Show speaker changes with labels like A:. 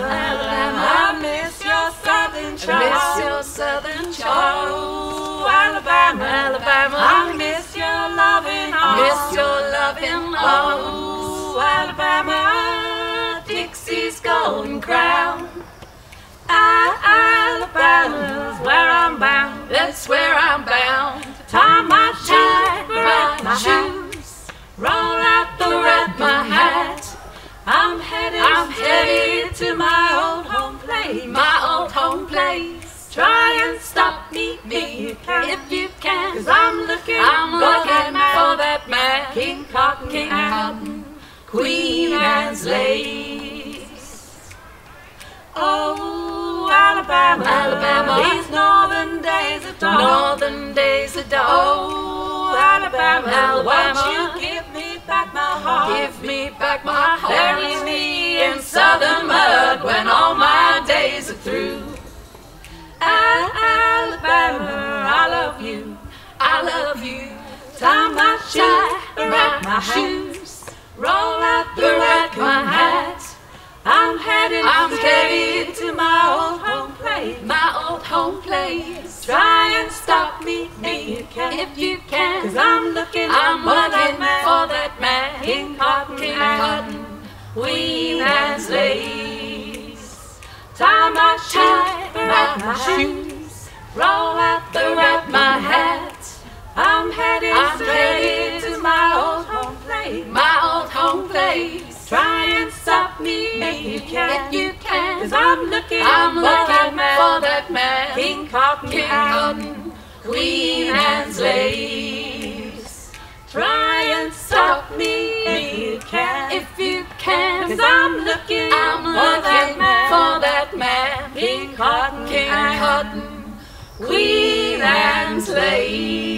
A: Alabama. I miss your southern charm.
B: Miss your southern charm.
A: Oh, Alabama,
B: Alabama.
A: I miss your loving arms.
B: Miss your loving arms.
A: Oh, Alabama, Dixie's golden crown. Ah, Alabama's where I'm bound.
B: That's where
A: to my old home place.
B: My old home place.
A: Try and stop me if you can.
B: If you can.
A: Cause I'm looking,
B: I'm
A: for
B: looking
A: that man.
B: for that man.
A: King Cotton,
B: King Cotton,
A: Queen Anne's lace. Oh, Alabama,
B: Alabama.
A: these northern days are dawn.
B: Northern days are dawn.
A: Oh, Alabama,
B: Alabama.
A: won't you give me back my heart?
B: Give me back my heart.
A: Tie my shoes around
B: my
A: shoes. Roll out the red my hat. I'm headed,
B: I'm
A: headed to my old home place.
B: My old home place.
A: Try and stop me if you can.
B: If you can.
A: Cause I'm looking
B: I'm
A: for that
B: looking
A: man.
B: for that man.
A: King Cotton and
B: Cotton.
A: Queen Anne's lace. Tie my tie around my shoes. Roll out the wrap my hat. I'm headed,
B: I'm
A: Try and stop me if you can.
B: If you can.
A: Cause I'm looking
B: I'm looking
A: man.
B: for that man.
A: King Cotton
B: King Cotton.
A: Queen Anne's lace. Try and stop me if you can.
B: If you can.
A: Cause I'm looking
B: I'm looking for that man.
A: King Cotton
B: King Cotton.
A: Queen Anne's lace.